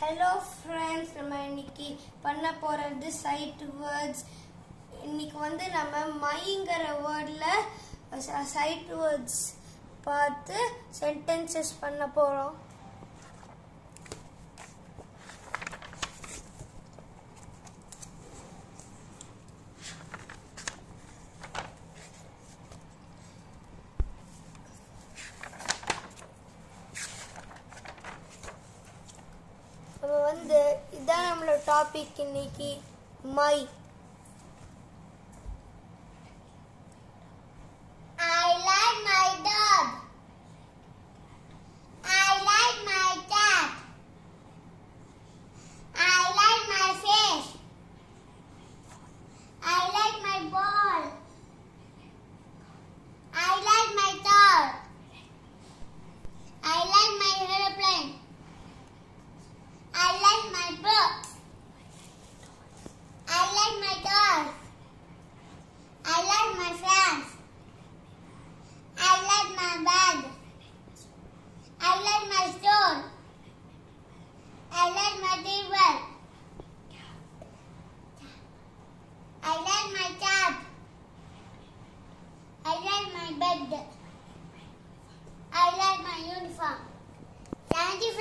Hello friends நம்ம இன்னைக்கு பண்ண போகிறது சைட் வேர்ட்ஸ் இன்னைக்கு வந்து நம்ம மைங்கிற வேர்டில் சைட் வேர்ட்ஸ் பார்த்து சென்டென்சஸ் பண்ண போகிறோம் நம்ம வந்து இதான் நம்மளோட டாபிக் இன்னைக்கு. My bed. I like my uniform.